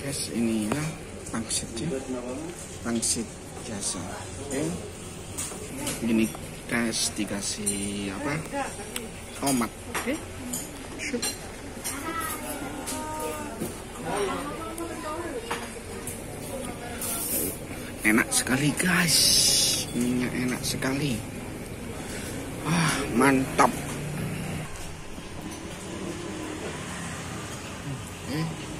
guys ini ya pangsitnya pangsit biasa oke. Ini guys dikasih apa? Tomat. Oke. Syuk. enak sekali guys. Minyak enak sekali. Ah mantap Mm-hmm.